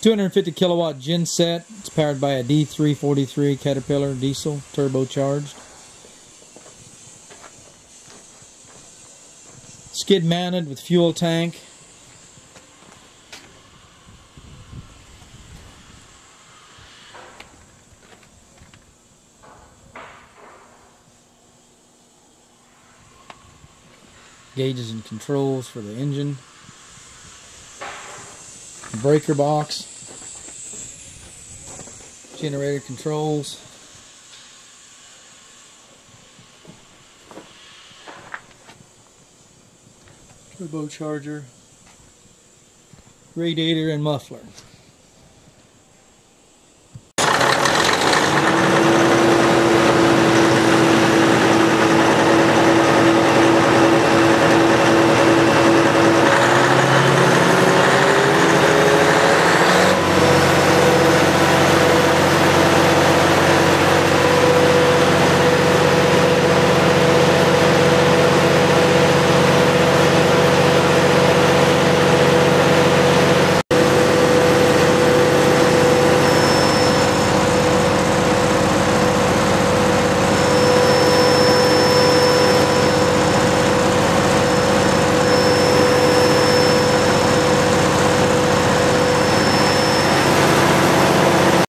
250 kilowatt gen set. It's powered by a D343 Caterpillar diesel turbocharged. Skid mounted with fuel tank. Gauges and controls for the engine. Breaker box. Generator controls. Turbocharger. Radiator and muffler.